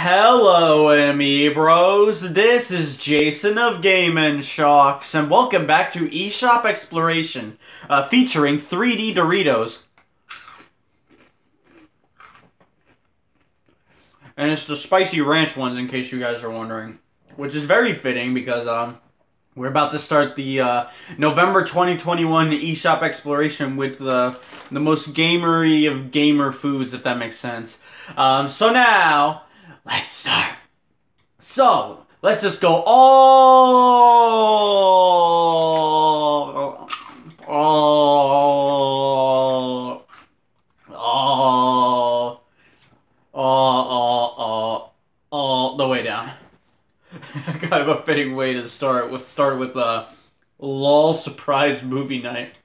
Hello, amiibros. This is Jason of Game and Shocks, and welcome back to eShop Exploration, uh, featuring 3D Doritos. And it's the spicy ranch ones, in case you guys are wondering, which is very fitting because um, we're about to start the uh, November 2021 eShop Exploration with the the most gamery of gamer foods, if that makes sense. Um, so now let's start. So, let's just go all, all, all, all, all, all, the way down. kind of a fitting way to start with start with a lol surprise movie night.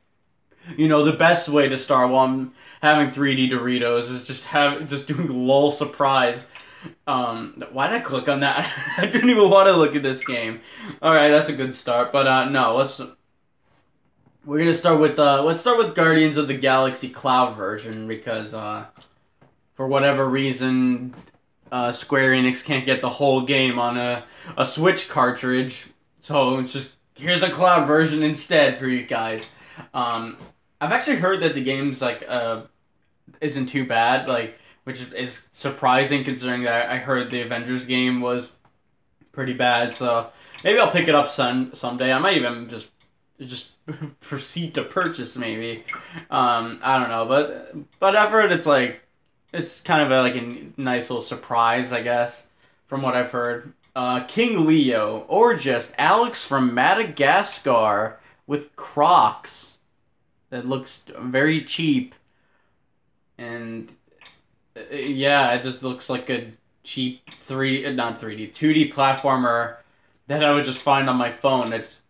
You know, the best way to start while I'm having 3D Doritos is just have just doing lol surprise um, why did I click on that? I didn't even want to look at this game. All right, that's a good start. But uh, no, let's. We're gonna start with uh, let's start with Guardians of the Galaxy Cloud version because uh, for whatever reason, uh, Square Enix can't get the whole game on a a Switch cartridge. So it's just here's a cloud version instead for you guys. Um, I've actually heard that the game's like uh, isn't too bad. Like which is surprising considering that I heard the Avengers game was pretty bad. So maybe I'll pick it up some someday. I might even just just proceed to purchase maybe. Um, I don't know, but but I've heard it's like it's kind of a, like a nice little surprise, I guess, from what I've heard. Uh, King Leo or just Alex from Madagascar with Crocs that looks very cheap and yeah, it just looks like a cheap three, uh, not three D, two D platformer that I would just find on my phone. It's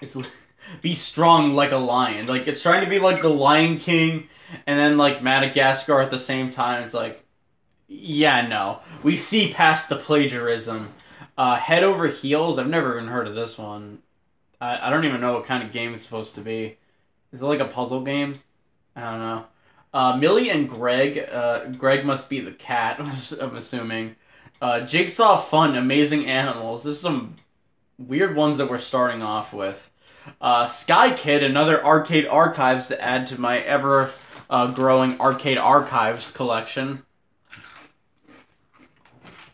it's be strong like a lion. Like it's trying to be like the Lion King, and then like Madagascar at the same time. It's like, yeah, no, we see past the plagiarism. Uh, Head over heels. I've never even heard of this one. I, I don't even know what kind of game it's supposed to be. Is it like a puzzle game? I don't know. Uh, Millie and Greg. Uh, Greg must be the cat. I'm assuming. Uh, Jigsaw Fun, Amazing Animals. This is some weird ones that we're starting off with. Uh, Sky Kid, another arcade archives to add to my ever uh, growing arcade archives collection.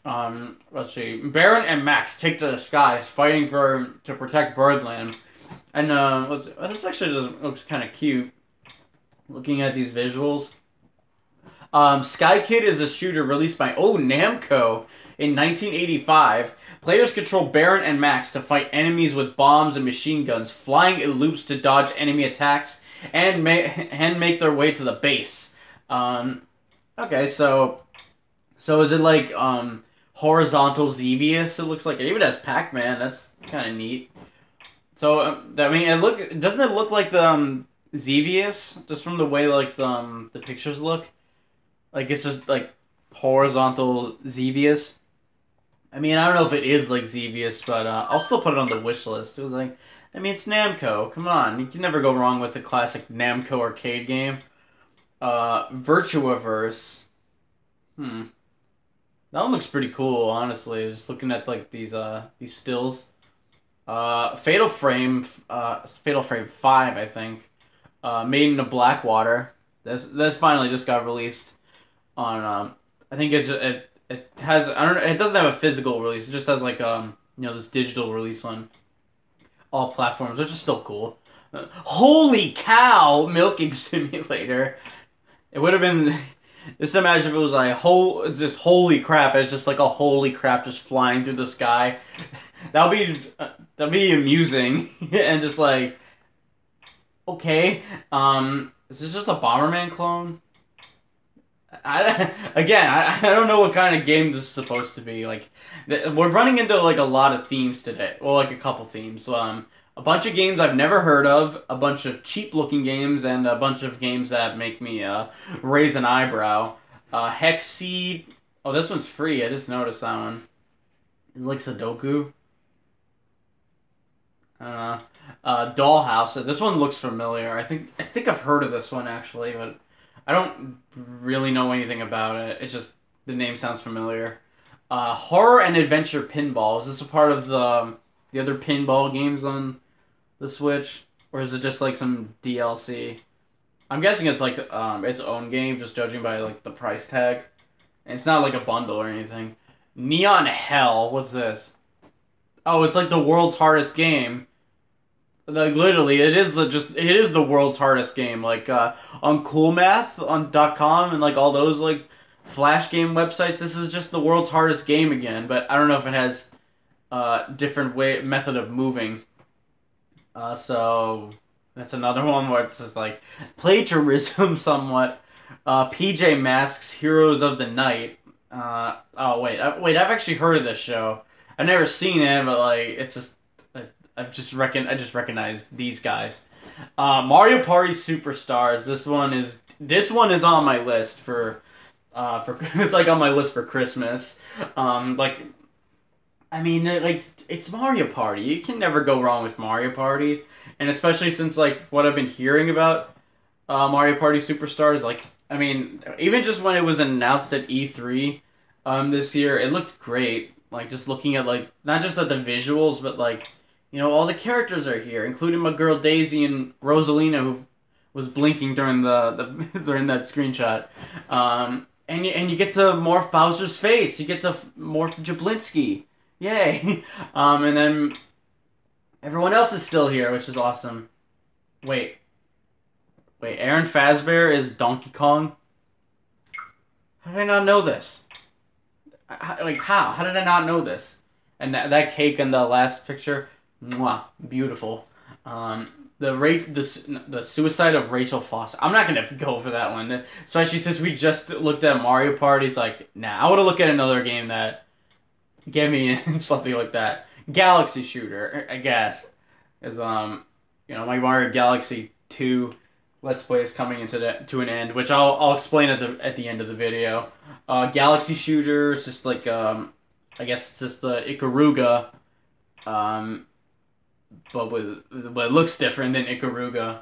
Um, let's see. Baron and Max take to the skies, fighting for to protect Birdland. And uh, this actually looks kind of cute looking at these visuals. Um, Sky Kid is a shooter released by oh Namco in 1985. Players control Baron and Max to fight enemies with bombs and machine guns, flying in loops to dodge enemy attacks and, ma- and make their way to the base. Um, okay, so so is it like um, horizontal Xevious? It looks like it even has Pac Man. That's kind of neat. So um, I mean, it look doesn't it look like the um, Xevious, just from the way like the um, the pictures look, like it's just like horizontal Xevious. I mean, I don't know if it is like Xevious, but uh, I'll still put it on the wish list. It was like, I mean, it's Namco. Come on, you can never go wrong with a classic Namco arcade game. Uh, Virtuaverse. Hmm. That one looks pretty cool, honestly. Just looking at like these uh these stills. Uh, Fatal Frame. Uh, Fatal Frame Five, I think uh, Maiden of Blackwater. This this finally just got released on. Um, I think it's it it has I don't it doesn't have a physical release. It just has like um you know this digital release on all platforms, which is still cool. Uh, holy cow! Milking simulator. It would have been. Just imagine if it was like whole, just holy crap! It's just like a holy crap just flying through the sky. That'll be uh, that'd be amusing and just like okay. Um, is this just a Bomberman clone? I, again, I, I don't know what kind of game this is supposed to be. Like, we're running into like a lot of themes today. Well, like a couple themes. Um, a bunch of games I've never heard of, a bunch of cheap-looking games, and a bunch of games that make me uh, raise an eyebrow. Uh, Hex Seed. Oh, this one's free. I just noticed that one. It's like Sudoku. I know. Uh, Dollhouse. This one looks familiar. I think I think I've heard of this one actually, but I don't really know anything about it. It's just the name sounds familiar. Uh, horror and adventure pinball. Is this a part of the the other pinball games on the Switch, or is it just like some DLC? I'm guessing it's like um, its own game, just judging by like the price tag. And it's not like a bundle or anything. Neon Hell. What's this? Oh, it's like the world's hardest game. Like literally, it is the, just it is the world's hardest game. Like uh, on Coolmath on dot .com and like all those like flash game websites. This is just the world's hardest game again. But I don't know if it has uh, different way method of moving. Uh, so that's another one where it's just like plagiarism somewhat. Uh, PJ Masks Heroes of the Night. Uh, oh wait, I, wait, I've actually heard of this show. I've never seen it, but like it's just I, just reckon I just recognize these guys. Uh, Mario Party Superstars. This one is this one is on my list for uh for it's like on my list for Christmas. Um, like I mean, like it's Mario Party. You can never go wrong with Mario Party, and especially since like what I've been hearing about uh, Mario Party Superstars, like I mean, even just when it was announced at E3 um, this year, it looked great. Like just looking at like not just at the visuals, but like you know all the characters are here, including my girl Daisy and Rosalina, who was blinking during the, the during that screenshot. Um, and you and you get to morph Bowser's face. You get to morph Jablinski. Yay! um, and then everyone else is still here, which is awesome. Wait, Wait, Aaron Fazbear is Donkey Kong? How did I not know this? How, like, how? How did I not know this? And that, that cake in the last picture, mwah, beautiful. Um, the rate the the suicide of Rachel Foster. I'm not gonna go for that one, especially since we just looked at Mario Party. It's like, nah, I want to look at another game that get me in something like that. Galaxy Shooter, I guess, is um, you know, my Mario Galaxy Two Let's Play is coming into the, to an end, which I'll, I'll explain at the at the end of the video. Uh, Galaxy Shooter is just like um, I guess it's just the Ikaruga, um, but with but it looks different than Ikaruga.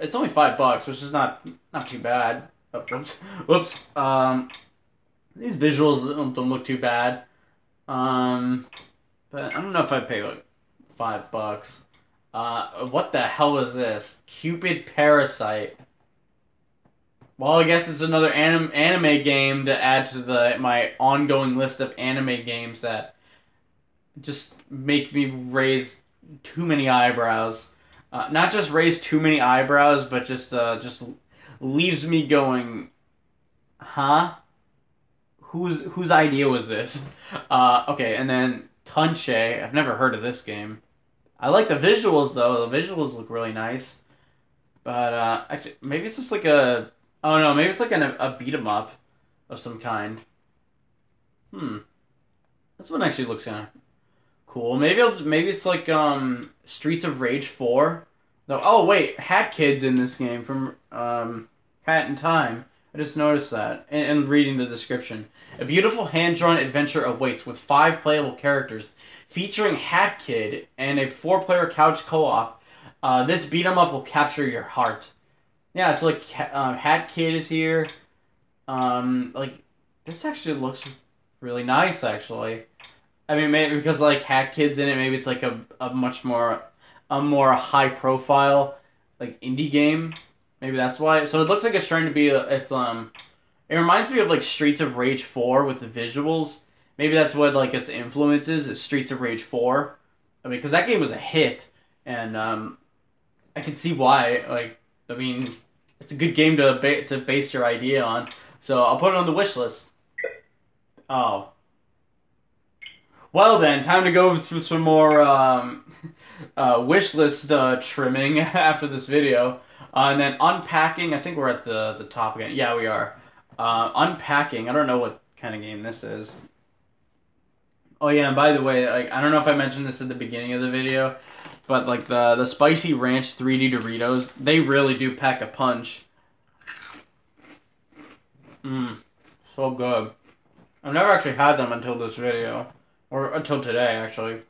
It's only five bucks, which is not not too bad. Oh, whoops, whoops. Um, these visuals don't, don't look too bad. Um, but I don't know if I'd pay like five bucks. Uh, what the hell is this? Cupid Parasite. Well, I guess it's another anim- anime game to add to the my ongoing list of anime games that just make me raise too many eyebrows. Uh, not just raise too many eyebrows, but just uh, just leaves me going, huh? Whose whose idea was this? Uh, okay, and then Tunche. I've never heard of this game. I like the visuals though. The visuals look really nice. But uh, actually, maybe it's just like a. Oh no, maybe it's like an, a beat 'em up of some kind. Hmm. This one actually looks kind of cool. Maybe I'll, maybe it's like um Streets of Rage four. No, oh wait, Hat Kid's in this game from um Hat in Time. I just noticed that and, and reading the description. A beautiful hand-drawn adventure awaits with five playable characters featuring Hat Kid and a four-player couch co-op. Uh, this beat 'em up will capture your heart. Yeah, it's like uh, Hat Kid is here. Um, like this actually looks really nice. Actually, I mean, maybe because like Hat Kid's in it, maybe it's like a, a much more a more high profile like indie game. Maybe that's why. So it looks like it's trying to be. A, it's um, it reminds me of like Streets of Rage Four with the visuals maybe that's what like its influences is Streets of Rage Four. I mean, because that game was a hit, and um, I can see why. Like, I mean, it's a good game to ba- to base your idea on. So I'll put it on the wish list. Oh. Well then, time to go through some more um, uh, wish list uh, trimming after this video, uh, and then unpacking. I think we're at the the top again. Yeah, we are. Uh, unpacking. I don't know what kind of game this is. Oh yeah, and by the way, like I don't know if I mentioned this at the beginning of the video, but like the the spicy ranch 3D Doritos, they really do pack a punch. Mmm, so good. I've never actually had them until this video, or until today actually.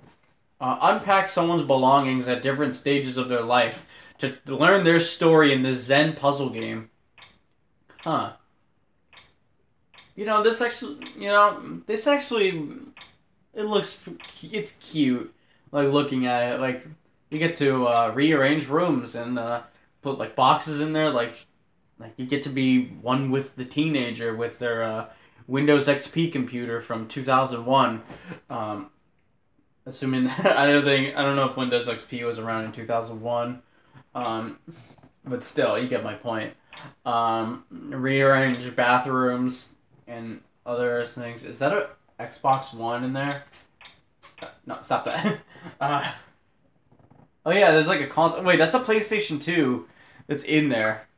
Uh, unpack someone's belongings at different stages of their life to learn their story in this Zen puzzle game. Huh. you know, this actually, you know, this actually, it looks, it's cute. Like looking at it, like you get to uh, rearrange rooms and uh, put like boxes in there, like like you get to be one with the teenager with their uh, Windows XP computer from 2001. Um, assuming I don't think I don't know if Windows XP was around in 2001, um, but still, you get my point. Um, rearrange bathrooms and other things. Is that a Xbox One in there? No, stop that. Uh, oh yeah, there's like a console. Wait, that's a PlayStation Two that's in there.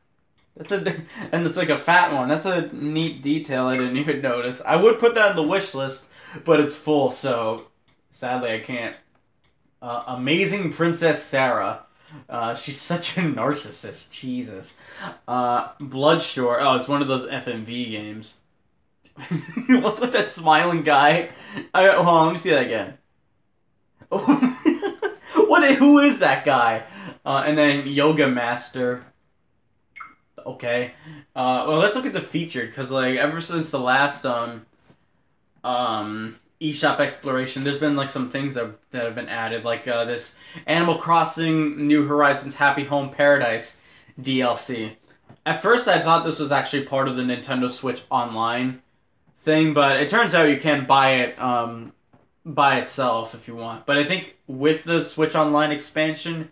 That's a and it's like a fat one. That's a neat detail I didn't even notice. I would put that on the wish list, but it's full, so sadly I can't. Uh, Amazing Princess Sarah. Uh, she's such a narcissist. Jesus. Uh, Bloodshore. Oh, it's one of those FMV games. What's with that smiling guy? I, hold on, let me see that again. Oh, what? Who is that guy? Uh, and then Yoga Master. Okay. Uh, well, let's look at the featured because like ever since the last um um eShop exploration, there's been like some things that that have been added, like uh, this Animal Crossing New Horizons Happy Home Paradise DLC. At first, I thought this was actually part of the Nintendo Switch Online thing, but it turns out you can buy it um, by itself if you want. But I think with the Switch Online expansion,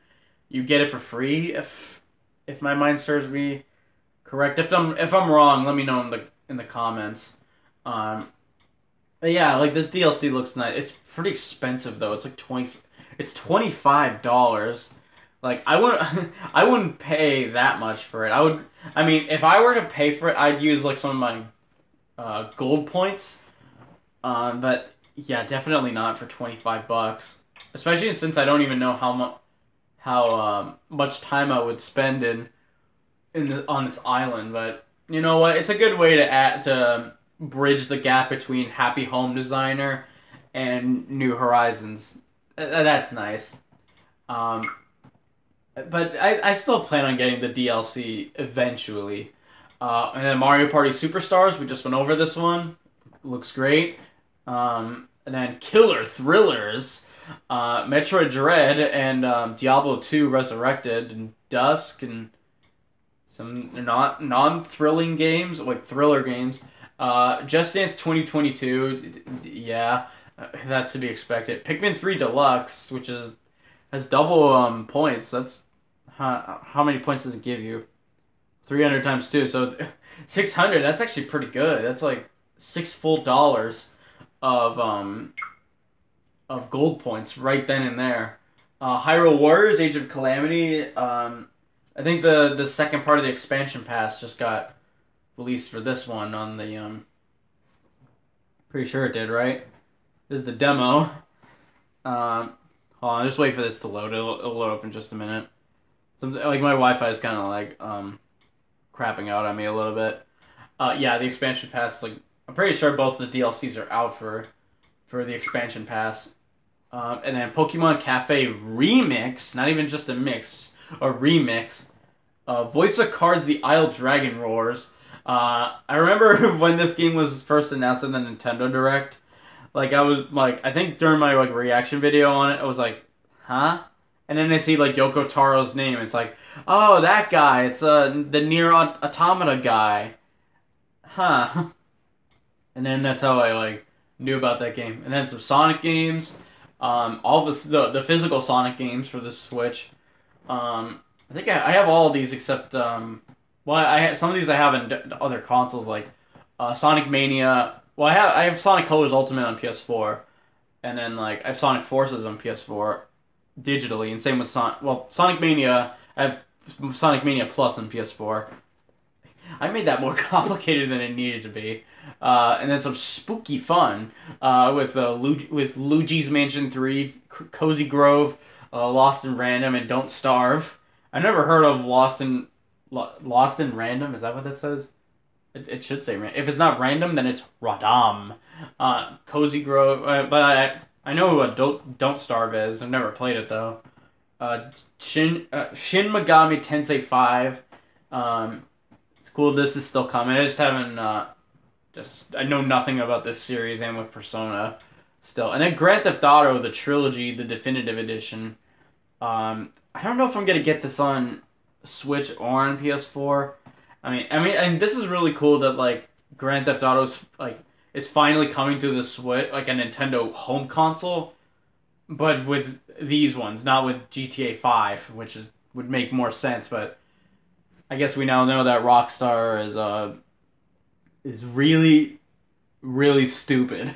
you get it for free if if my mind serves me correct. If I'm if I'm wrong, let me know in the in the comments. Um, yeah, like this DLC looks nice. It's pretty expensive though. It's like twenty. It's twenty five dollars. Like I wouldn't I wouldn't pay that much for it. I would. I mean, if I were to pay for it, I'd use like some of my uh, gold points. Um, but yeah, definitely not for twenty five bucks. Especially since I don't even know how much how um, much time I would spend in in the, on this island. But you know what? It's a good way to add to bridge the gap between Happy Home Designer and New Horizons. That's nice. Um, but I, I still plan on getting the DLC eventually. Uh, and then Mario Party Superstars, we just went over this one. Looks great. Um, and then Killer Thrillers, uh, Metroid Dread, and um, Diablo 2 Resurrected, and Dusk, and some not non-thrilling games, like thriller games. Uh, Just Dance 2022, yeah, that's to be expected. Pikmin 3 Deluxe, which is has double um points. That's how, how many points does it give you? 300 times 2, so 600. That's actually pretty good. That's like six full dollars of um of gold points right then and there. Uh, Hyrule Warriors: Age of Calamity. Um, I think the the second part of the expansion pass just got released for this one on the um. Pretty sure it did, right? This is the demo. Um, hold on, just wait for this to load. It'll, it'll load up in just a minute. Some like my Wi-Fi is kind of like um, crapping out on me a little bit. Uh, yeah, the expansion pass. Like, I'm pretty sure both the DLCs are out for for the expansion pass. Um, and then Pokemon Cafe Remix, not even just a mix, a remix. Uh, Voice of Cards: The Isle Dragon Roars. Uh, I remember when this game was first announced in the Nintendo Direct. Like I was like, I think during my like reaction video on it, I was like, huh? And then I see like Yoko Taro's name. It's like, oh, that guy. It's uh the NieR Automata guy. Huh. And then that's how I like knew about that game. And then some Sonic games. Um, all the, the physical Sonic games for the Switch. Um, I think I, I have all these except um, well, I some of these I have in other consoles like uh, Sonic Mania. Well, I have I have Sonic Colors Ultimate on PS4, and then like I have Sonic Forces on PS4 digitally, and same with Sonic. Well, Sonic Mania. I have Sonic Mania Plus on PS4. I made that more complicated than it needed to be. Uh, and then some spooky fun uh, with uh, Lu- with Luigi's Mansion 3, C- Cozy Grove, uh, Lost in Random, and Don't Starve. I never heard of Lost in Lost in Random. Is that what that says? It, it should say if it's not random, then it's Radam. Uh, Cozy Grove, uh, but I I know what Don't Don't Starve is. I've never played it though. Uh, Shin uh, Shin Megami Tensei Five. Um, it's cool. This is still coming. I just haven't uh, just I know nothing about this series and with Persona still. And then Grand Theft Auto, the trilogy, the definitive edition. Um, I don't know if I'm gonna get this on Switch or on PS4. I mean, I mean, and this is really cool that like Grand Theft Auto's like is finally coming to the Switch, like a Nintendo home console, but with these ones, not with GTA Five, which is would make more sense. But I guess we now know that Rockstar is uh is really really stupid.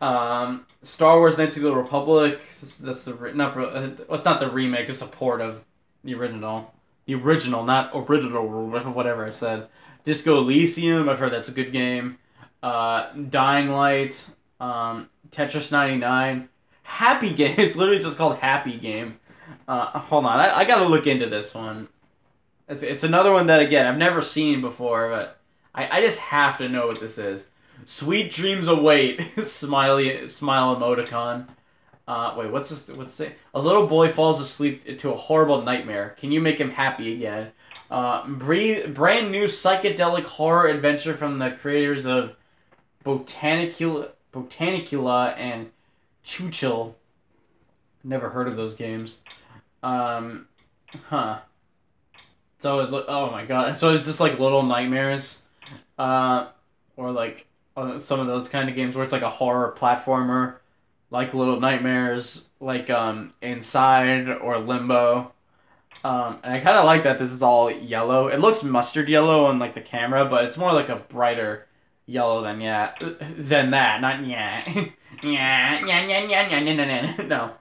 Um, Star Wars: Knights of the Republic. That's, that's the not. Uh, it's not the remake. It's a port of the original. The original, not original, whatever I said. Disco Elysium. I've heard that's a good game. Uh, Dying Light. Um, Tetris 99. Happy Game. It's literally just called Happy Game. Uh, hold on, I, I gotta look into this one. It's, it's another one that again I've never seen before, but I, I just have to know what this is. Sweet dreams await. Smiley smile emoticon. Uh, wait, what's this? What's it? A little boy falls asleep to a horrible nightmare. Can you make him happy again? Uh, brand new psychedelic horror adventure from the creators of Botanicula, Botanicula and Chuchel. Never heard of those games. Um, huh. So it's like, oh my god. So it's just like Little Nightmares, uh, or like uh, some of those kind of games where it's like a horror platformer, like Little Nightmares, like um Inside or Limbo. Um, and I kind of like that this is all yellow. It looks mustard yellow on like the camera, but it's more like a brighter yellow than yeah than that. Not yeah yeah yeah yeah yeah yeah yeah no.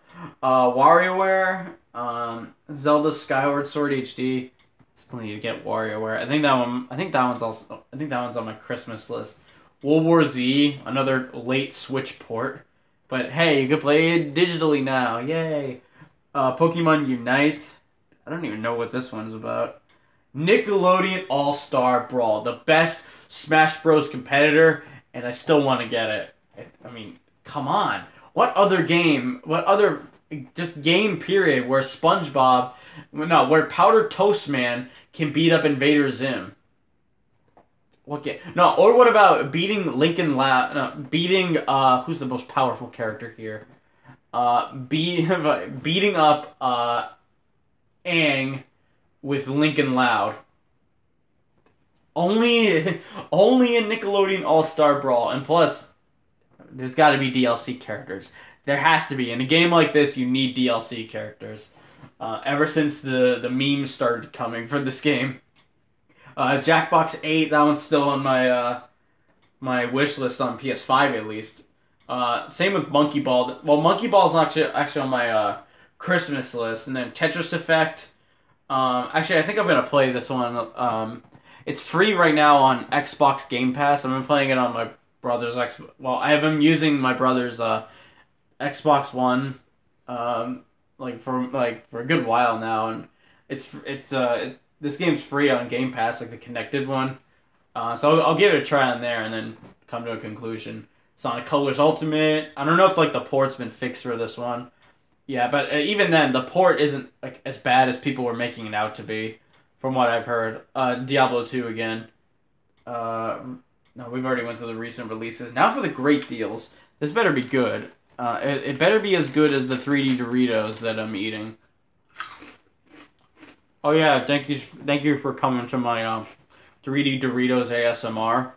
Uh, WarioWare, um, Zelda Skyward Sword HD. Still need to get WarioWare. I think that one. I think that one's also. I think that one's on my Christmas list. World War Z, another late Switch port. But hey, you can play it digitally now. Yay! Uh, Pokemon Unite. I don't even know what this one's about. Nickelodeon All Star Brawl, the best Smash Bros. competitor, and I still want to get it. I mean, come on. What other game, what other just game period where SpongeBob, no, where Powder Toast Man can beat up Invader Zim? What game? No, or what about beating Lincoln La? No, beating uh, who's the most powerful character here? Uh, be, beating up uh, Aang with Lincoln Loud. Only, only in Nickelodeon All Star Brawl, and plus, there's got to be DLC characters. There has to be in a game like this. You need DLC characters. Uh, ever since the the memes started coming for this game. Uh, Jackbox Eight, that one's still on my uh, my wish list on PS5 at least. Uh, same with Monkey Ball. Well, Monkey Ball's actually actually on my uh, Christmas list, and then Tetris Effect. Um, actually, I think I'm gonna play this one. Um, it's free right now on Xbox Game Pass. I've been playing it on my brother's X. Well, I have been using my brother's uh, Xbox One, um, like for like for a good while now, and it's it's uh this game's free on Game Pass, like the connected one. Uh, so I'll, I'll, give it a try on there and then come to a conclusion. Sonic Colors Ultimate. I don't know if like the port's been fixed for this one. Yeah, but uh, even then, the port isn't like as bad as people were making it out to be, from what I've heard. Uh, Diablo two again. Uh, no, we've already went to the recent releases. Now for the great deals. This better be good. Uh, it, it better be as good as the 3D Doritos that I'm eating. Oh yeah, thank you, thank you for coming to my um, 3D Doritos ASMR.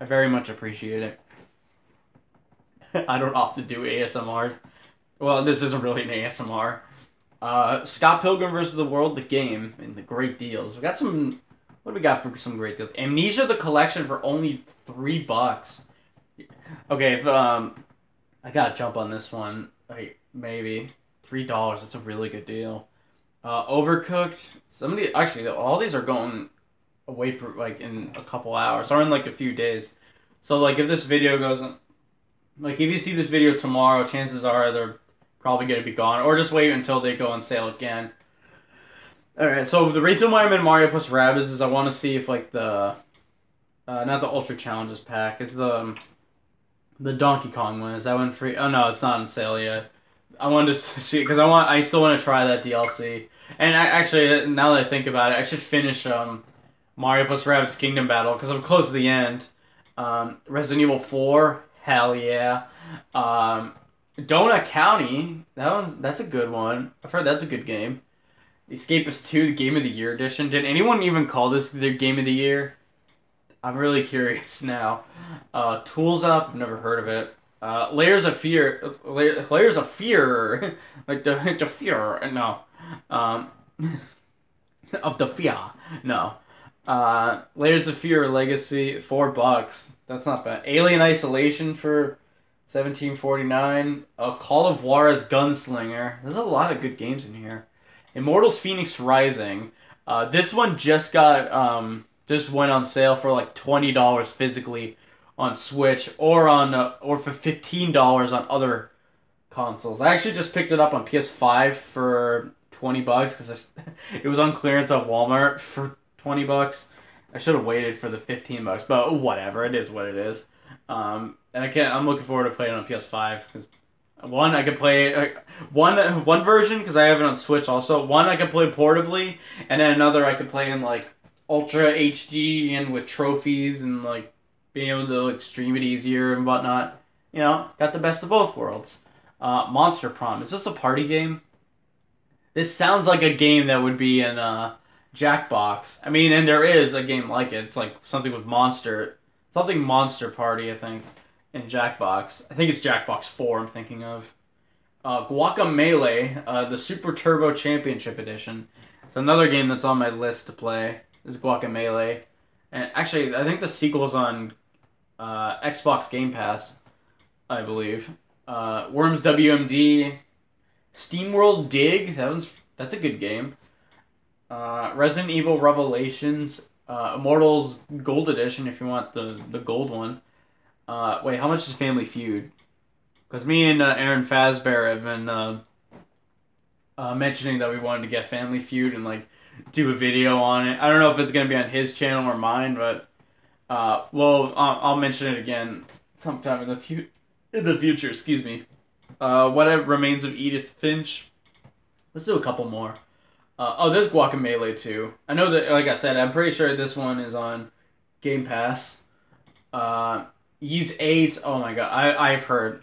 I very much appreciate it. I don't often do ASMRs. Well, this isn't really an ASMR. Uh, Scott Pilgrim vs. the World, the game, and the great deals. We got some. What do we got for some great deals? Amnesia: The Collection for only three bucks. Okay, if um, I gotta jump on this one. Like maybe three dollars. That's a really good deal. Uh, Overcooked. Some of the actually all these are going away for like in a couple hours or in like a few days. So like if this video goes, like if you see this video tomorrow, chances are they're probably gonna be gone, or just wait until they go on sale again. All right. So the reason why I'm in Mario plus Rabbids is I want to see if like the, uh, not the Ultra Challenges pack, is the um, the Donkey Kong one. Is that one free? Oh no, it's not on sale yet. I wanted to see because I want. I still want to try that DLC. And I, actually, now that I think about it, I should finish um, Mario plus Rabbids Kingdom Battle because I'm close to the end. Um, Resident Evil Four, hell yeah. Um, Donut County, that one's that's a good one. I've heard that's a good game. Escapist Two, the Game of the Year edition. Did anyone even call this their Game of the Year? I'm really curious now. Uh, Tools Up, I've never heard of it. Uh, Layers of Fear, Layers of Fear, like the the fear. No, um, of the fear. No, uh, Layers of Fear Legacy, four bucks. That's not bad. Alien Isolation for seventeen forty nine. A Call of Juarez Gunslinger. There's a lot of good games in here. Immortals Phoenix Rising. Uh, this one just got um just went on sale for like twenty dollars physically on Switch or on uh, or for fifteen dollars on other consoles. I actually just picked it up on PS5 for twenty bucks because it was on clearance at Walmart for twenty bucks. I should have waited for the fifteen bucks, but whatever. It is what it is. Um, and I can't. I'm looking forward to playing on PS5 because one I could play uh, one one version because I have it on Switch also. One I could play portably, and then another I could play in like Ultra HD and with trophies and like being able to stream it easier and whatnot. You know, got the best of both worlds. Uh, Monster Prom is this a party game? This sounds like a game that would be in uh, Jackbox. I mean, and there is a game like it. It's like something with Monster, something Monster Party, I think, in Jackbox. I think it's Jackbox Four. I'm thinking of. Uh, Guacamelee, uh, the Super Turbo Championship Edition. It's another game that's on my list to play. Is Guacamelee, and actually, I think the sequel's on uh, Xbox Game Pass, I believe. Uh, Worms WMD, SteamWorld Dig. That one's that's a good game. Uh, Resident Evil Revelations, uh, Immortals Gold Edition. If you want the the gold one. Uh, wait, how much is Family Feud? Because me and uh, Aaron Fazbear have been uh, uh, mentioning that we wanted to get Family Feud and like do a video on it. I don't know if it's gonna be on his channel or mine, but uh, well, I'll, mention it again sometime in the future. In the future, excuse me. Uh, what remains of Edith Finch? Let's do a couple more. Uh, oh, there's Guacamelee too. I know that, like I said, I'm pretty sure this one is on Game Pass. Uh, Ys Eight. Oh my god, I I've heard,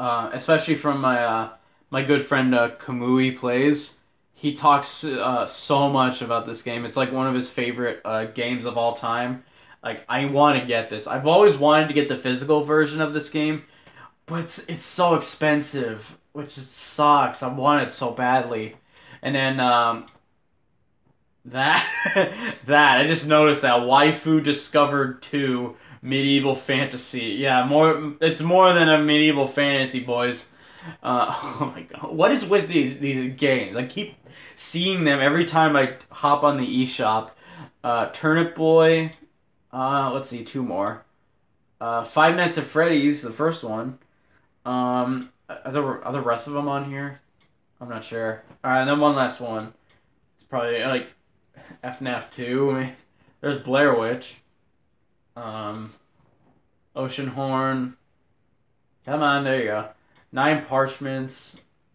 uh, especially from my uh, my good friend uh, Kamui plays. He talks uh, so much about this game. It's like one of his favorite uh, games of all time. Like I want to get this. I've always wanted to get the physical version of this game, but it's it's so expensive, which sucks. I want it so badly. And then um, that that I just noticed that waifu discovered two medieval fantasy. Yeah, more. It's more than a medieval fantasy, boys. Uh, oh my god, what is with these these games? I keep seeing them every time I hop on the eShop. Uh, Turnip Boy. Uh, let's see, two more. Uh, Five Nights at Freddy's, the first one. Um, are the are the rest of them on here? I'm not sure. All right, and then one last one. It's probably like FNAF two. I mean, There's Blair Witch. Um, Oceanhorn. Come on, there you go. Nine Parchments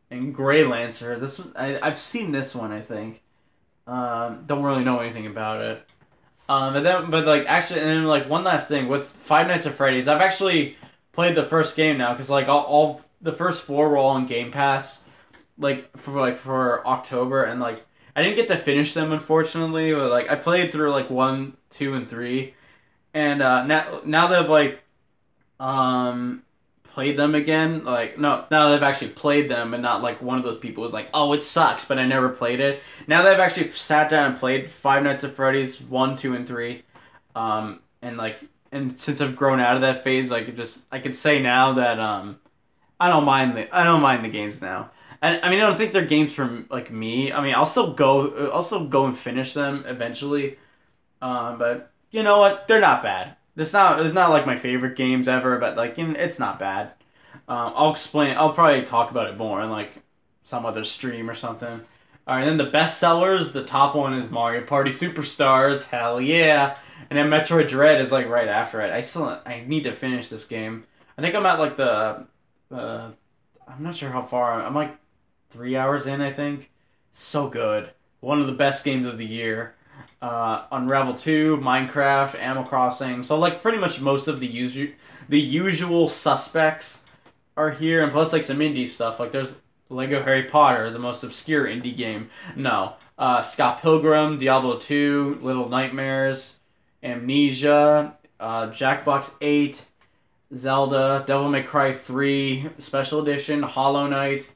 and Gray Lancer. This one, I, I've seen this one. I think. Um, don't really know anything about it. Um, but then, but like actually, and then like one last thing with Five Nights at Freddy's, I've actually played the first game now because like all, all the first four were all on Game Pass, like for like for October, and like I didn't get to finish them unfortunately. But like I played through like one, two, and three, and uh, now now that I've like um played them again, like no, now that I've actually played them and not like one of those people was like, oh, it sucks, but I never played it. Now that I've actually sat down and played Five Nights at Freddy's one, two, and three, um, and like and since I've grown out of that phase, I could just I could say now that um I don't mind the I don't mind the games now. I, I mean, I don't think they're games from like me. I mean, I'll still go, I'll still go and finish them eventually. Um, but you know what? They're not bad. It's not it's not like my favorite games ever, but like it's not bad. Um, I'll explain. I'll probably talk about it more in like some other stream or something. All right, then the best sellers. The top one is Mario Party Superstars. Hell yeah! And then Metroid Dread is like right after it. I still I need to finish this game. I think I'm at like the, uh, I'm not sure how far. I'm like three hours in. I think. So good. One of the best games of the year. Uh, Unravel 2, Minecraft, Animal Crossing. So like pretty much most of the usual the usual suspects are here, and plus like some indie stuff. Like there's Lego Harry Potter, the most obscure indie game. No, uh, Scott Pilgrim, Diablo 2, Little Nightmares, Amnesia, uh, Jackbox 8, Zelda, Devil May Cry 3, Special Edition, Hollow Knight,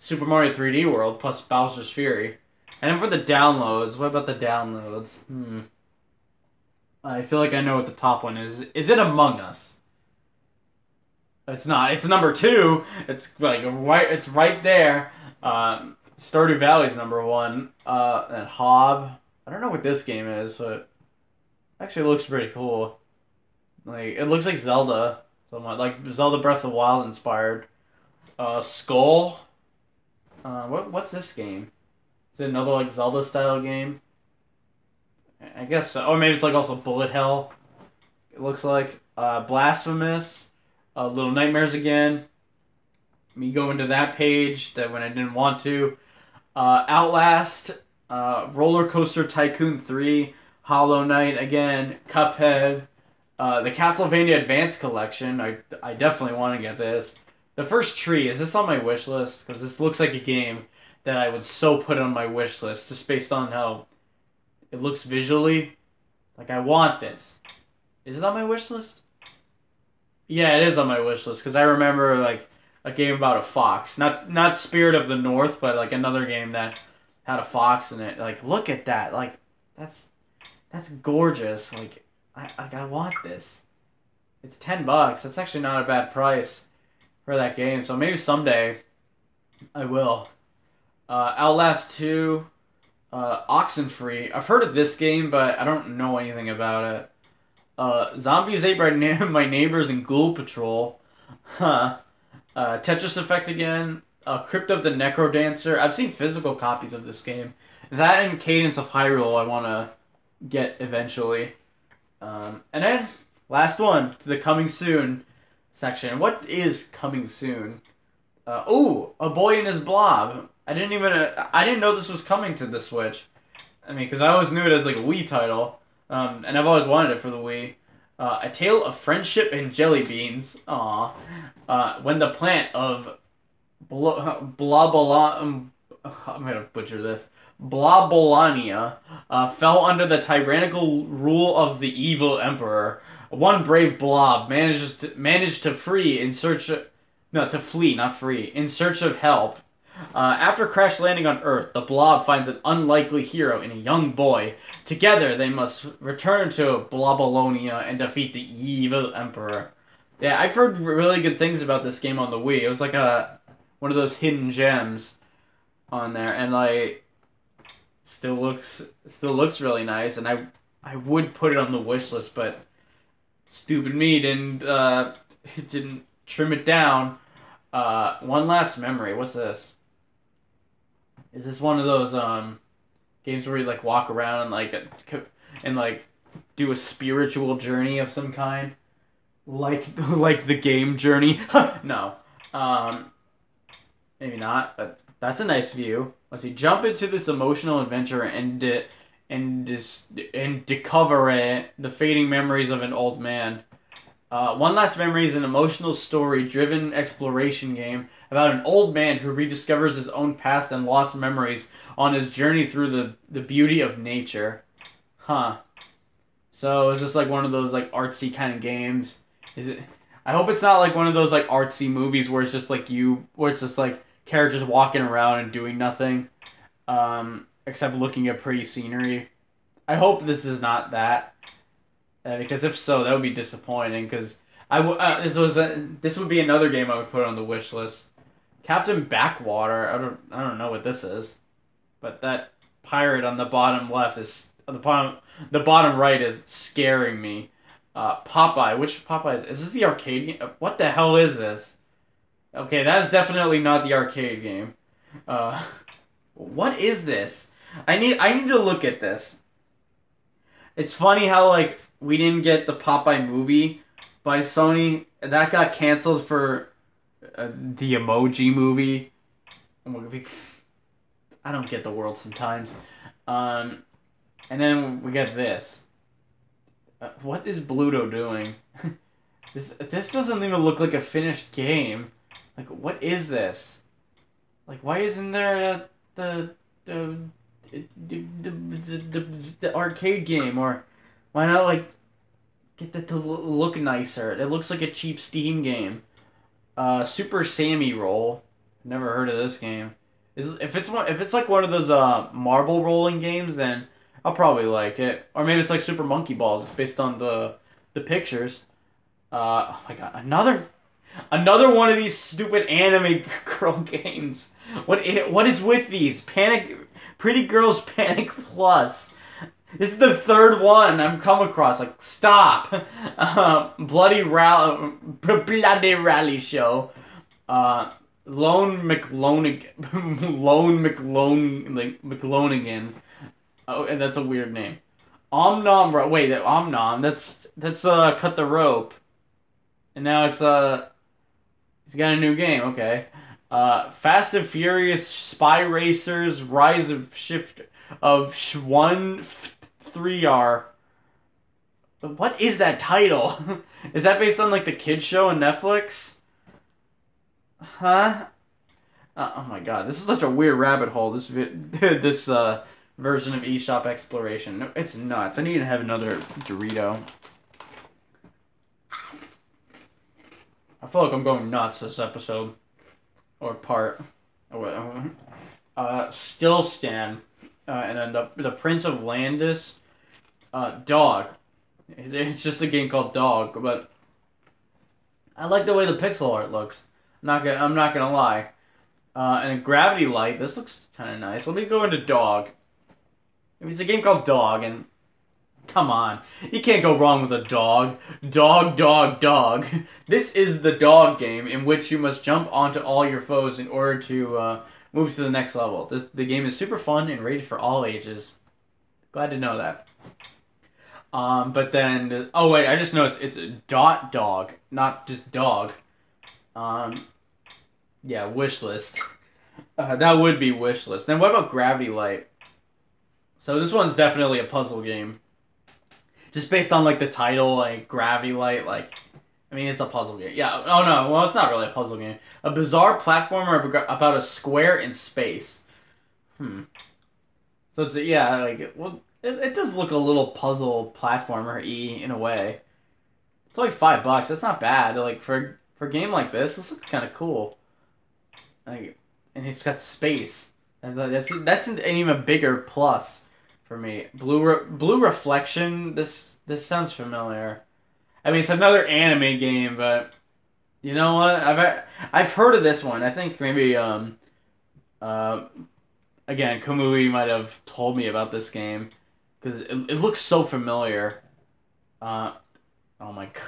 Super Mario 3D World, plus Bowser's Fury. And for the downloads, what about the downloads? Hmm. I feel like I know what the top one is. Is it Among Us? It's not. It's number two. It's like right. It's right there. Um, Stardew Valley's number one. Uh, and Hob. I don't know what this game is, but actually looks pretty cool. Like it looks like Zelda, somewhat like Zelda Breath of the Wild inspired. Uh, Skull. Uh, what what's this game? Is it another like Zelda style game? I guess so. Or maybe it's like also Bullet Hell. It looks like uh, Blasphemous, uh, Little Nightmares again. Me go into that page that when I didn't want to. Uh, Outlast, uh, Roller Coaster Tycoon 3, Hollow Knight again, Cuphead, uh, the Castlevania Advance Collection. I, I definitely want to get this. The First Tree, is this on my wish list? Because this looks like a game that I would so put on my wish list just based on how it looks visually. Like, I want this. Is it on my wish list? Yeah, it is on my wish list because I remember, like, a game about a fox. Not not Spirit of the North, but like another game that had a fox in it. Like, look at that. Like, that's that's gorgeous. Like, I like I want this. It's ten bucks. That's actually not a bad price for that game. So maybe someday I will. Uh, Outlast two, uh, Oxenfree. I've heard of this game, but I don't know anything about it. Uh, Zombies Ate My, My Neighbors and Ghoul Patrol. Huh. Uh, Tetris Effect again. Uh, Crypt of the Necro Dancer. I've seen physical copies of this game. That and Cadence of Hyrule I want to get eventually. Um, and then, last one, to the coming soon section. What is coming soon? Uh, oh, A Boy and His Blob. I didn't even, uh, I didn't know this was coming to the Switch. I mean, because I always knew it as like a Wii title. Um, and I've always wanted it for the Wii. Uh, a Tale of Friendship and Jelly Beans. Aw. Uh, when the plant of blah blah blah. Um, I'm gonna butcher this. Blabolania uh, fell under the tyrannical rule of the evil emperor. One brave blob manages to managed to free in search of, no to flee, not free, in search of help. Uh, after crash landing on Earth, the blob finds an unlikely hero in a young boy. Together, they must return to Blobolonia and defeat the evil emperor. Yeah, I've heard really good things about this game on the Wii. It was like a one of those hidden gems on there, and like still looks still looks really nice. And I I would put it on the wish list, but stupid me didn't uh, didn't trim it down. Uh, one last memory. What's this? Is this one of those um games where you like walk around and like and like do a spiritual journey of some kind? Like like the game journey? no. Um maybe not, but that's a nice view. Let's see. Jump into this emotional adventure and and dis- and discover the fading memories of an old man. Uh, One Last Memory is an emotional story driven exploration game about an old man who rediscovers his own past and lost memories on his journey through the, the beauty of nature. Huh. So is this like one of those like artsy kind of games? Is it I hope it's not like one of those like artsy movies where it's just like you where it's just like characters walking around and doing nothing. Um except looking at pretty scenery. I hope this is not that. Uh, because if so, that would be disappointing. Because I w- uh, this was a, this would be another game I would put on the wish list. Captain Backwater. I don't I don't know what this is, but that pirate on the bottom left is the bottom the bottom right is scaring me. Uh, Popeye. Which Popeye is? Is this the arcade game? What the hell is this? Okay, that is definitely not the arcade game. Uh, what is this? I need I need to look at this. It's funny how like we didn't get the Popeye movie by Sony. That got canceled for uh, the Emoji movie. I don't get the world sometimes. Um, And then we get this. Uh, what is Bluto doing? this this doesn't even look like a finished game. Like what is this? Like why isn't there a, the the, the, the, the, the arcade game or why not like get that to look nicer? It looks like a cheap Steam game. Uh, Super Sami Roll. Never heard of this game. Is if it's one if it's like one of those uh marble rolling games, then I'll probably like it. Or maybe it's like Super Monkey Ball, just based on the the pictures. Uh, oh my god, another another one of these stupid anime girl games. What what is with these Panic Pretty Girls Panic Plus? This is the third one I've come across. Like, stop! Uh, bloody rally, bloody rally show. Uh, Lone McLonig, Lone McLone, like McLonegan. Oh, and that's a weird name. Omnom, wait, Omnom. That's that's uh, cut the rope, and now it's uh, he's got a new game. Okay, uh, Fast and Furious Spy Racers Rise of Shift of One Three R. What is that title? is that based on like the kids show on Netflix? Huh? Uh, oh my god, this is such a weird rabbit hole. This this uh version of eShop Exploration. It's nuts. I need to have another Dorito. I feel like I'm going nuts this episode. Or part. Uh, Still Stand. Uh, and then the, the Prince of Landis. Uh, Dog. It's just a game called Dog, but I like the way the pixel art looks. I'm not gonna, I'm not gonna lie. Uh, and Gravity Light. This looks kind of nice. Let me go into Dog. I mean, it's a game called Dog, and come on, you can't go wrong with a dog. Dog, dog, dog. This is the dog game in which you must jump onto all your foes in order to uh, move to the next level. This the game is super fun and rated for all ages. Glad to know that. Um, but then, oh wait, I just noticed it's it's dot dog, not just dog. Um, yeah, wish list. Uh, that would be wish list. Then what about Gravity Light? So this one's definitely a puzzle game. Just based on like the title, like Gravity Light, like I mean it's a puzzle game. Yeah. Oh no, well it's not really a puzzle game. A bizarre platformer about a square in space. Hmm. So it's yeah, like well, it, it does look a little puzzle platformer e in a way. It's only five bucks. That's not bad. Like for for a game like this, this looks kind of cool. Like, and it's got space. That's that's an even bigger plus for me. Blue Re- Blue Reflection. This this sounds familiar. I mean, it's another anime game, but you know what? I've I've heard of this one. I think maybe um uh again Kamui might have told me about this game because it, it looks so familiar. Uh, oh my god.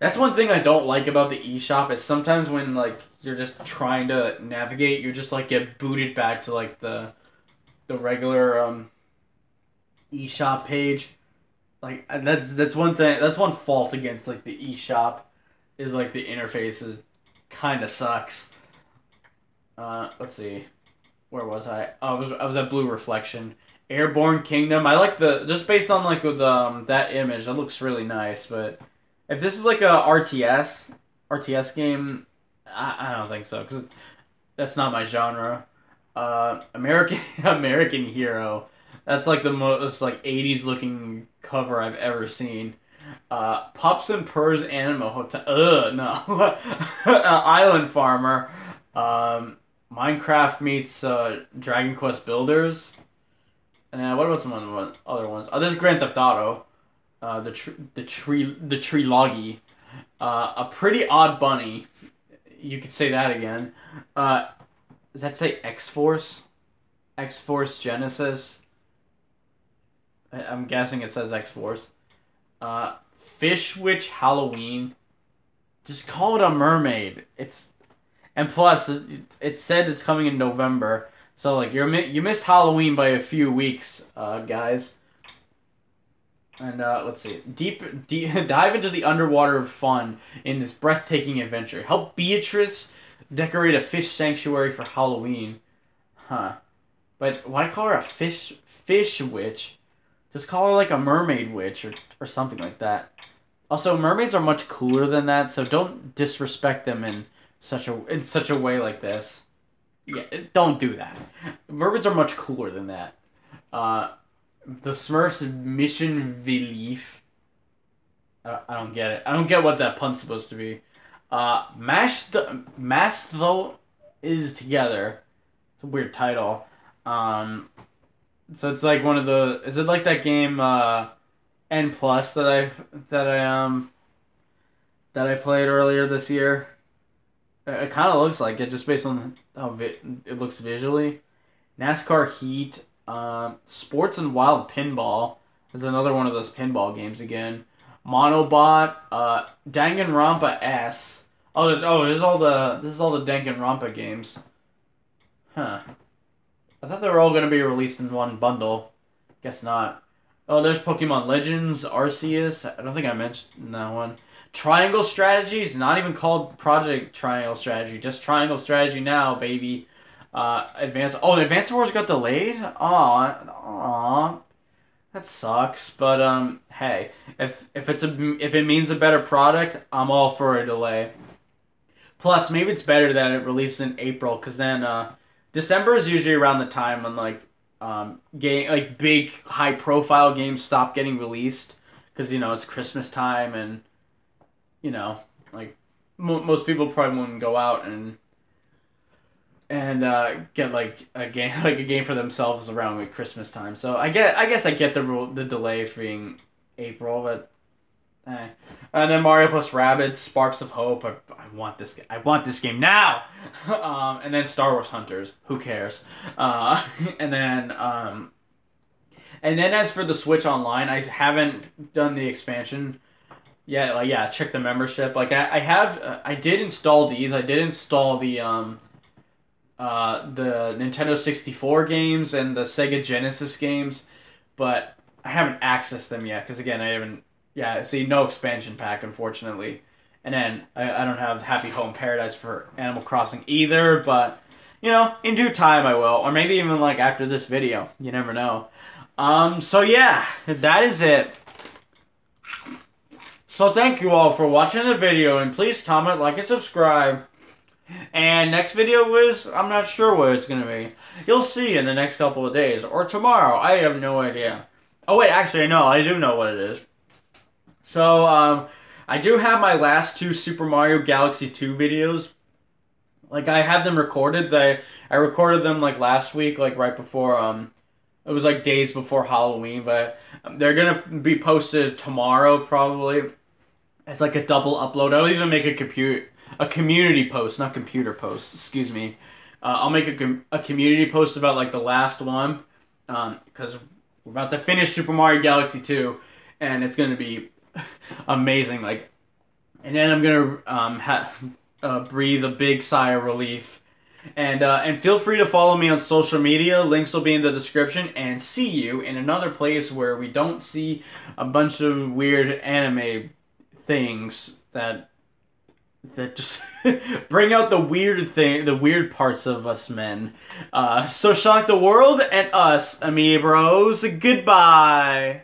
That's one thing I don't like about the eShop is sometimes when like you're just trying to navigate, you just like get booted back to like the the regular um eShop page. Like that's that's one thing. That's one fault against like the eShop is like the interface is kind of sucks. Uh, let's see, where was I? Oh, I was I was at Blue Reflection, Airborne Kingdom. I like the just based on like with um that image. That looks really nice. But if this is like a RTS RTS game, I, I don't think so because that's not my genre. Uh, American American Hero. That's like the most like '80s looking cover I've ever seen. Uh, Pups and Purrs Animal Hotel. Ugh, no. uh, Island Farmer. Um, Minecraft meets uh, Dragon Quest Builders. And then what about some other ones? Oh, there's Grand Theft Auto. Uh, the tr- the tree the tree loggy. Uh, a pretty odd bunny. You could say that again. Uh, does that say X Force? X Force Genesis. I'm guessing it says X Force. Uh, Fish Witch Halloween. Just call it a mermaid. It's and plus it, it said it's coming in November, so like you're you missed Halloween by a few weeks, uh, guys. And uh, let's see, deep, deep dive into the underwater fun in this breathtaking adventure. Help Beatrice decorate a fish sanctuary for Halloween. Huh. But why call her a fish fish witch? Just call her like a mermaid witch or or something like that. Also, mermaids are much cooler than that, so don't disrespect them in such a in such a way like this. Yeah, don't do that. Mermaids are much cooler than that. Uh, the Smurfs mission Vileaf. I don't get it. I don't get what that pun's supposed to be. Uh, Mash the Mash though is together. It's a weird title. Um, so it's like one of the. Is it like that game uh, N plus that I that I um that I played earlier this year? It, kind of looks like it just based on how vi- it looks visually. NASCAR Heat, um, Sports and Wild Pinball is another one of those pinball games again. Monobot, uh, Danganronpa S. Oh, oh, this is all the this is all the Danganronpa games. Huh. I thought they were all gonna be released in one bundle. Guess not. Oh, there's Pokemon Legends, Arceus. I don't think I mentioned that one. Triangle Strategy is not even called Project Triangle Strategy, just Triangle Strategy now, baby. Uh, Advance. Oh, Advance Wars got delayed. Aw, that sucks. But um, hey, if if it's a if it means a better product, I'm all for a delay. Plus, maybe it's better that it releases in April, because then uh, December is usually around the time when like um game like big high profile games stop getting released because you know it's Christmas time and you know like mo- most people probably wouldn't go out and and uh, get like a game like a game for themselves around like Christmas time. So I get I guess I get the rule the delay being April, but eh. And then Mario plus Rabbids, Sparks of Hope. I, I want this. I want this game now. um, and then Star Wars Hunters. Who cares? Uh, and then um, and then as for the Switch Online, I haven't done the expansion. Yeah, like yeah, check the membership. Like I, I have, uh, I did install these. I did install the um, uh, the Nintendo sixty four games and the Sega Genesis games, but I haven't accessed them yet because again, I haven't. Yeah, see, no expansion pack, unfortunately. And then I, I don't have Happy Home Paradise for Animal Crossing either, but you know, in due time I will, or maybe even like after this video. You never know. Um, so yeah, that is it. So thank you all for watching the video, and please comment, like, and subscribe. And next video is, I'm not sure what it's going to be. You'll see in the next couple of days, or tomorrow, I have no idea. Oh wait, actually, no, I do know what it is. So, um, I do have my last two Super Mario Galaxy 2 videos. Like, I have them recorded. They, I recorded them, like, last week, like, right before, um, it was, like, days before Halloween, but they're gonna be posted tomorrow, probably. It's like a double upload. I'll even make a computer, a community post, not computer post. Excuse me. Uh, I'll make a, com- a community post about like the last one, because we're about to finish Super Mario Galaxy 2, and it's gonna be amazing. Like, and then I'm gonna um, ha- uh, breathe a big sigh of relief. And uh, and feel free to follow me on social media. Links will be in the description. And see you in another place where we don't see a bunch of weird anime things that that just bring out the weird thing, the weird parts of us men. Uh, so shock the world and us, Amiibros. Goodbye.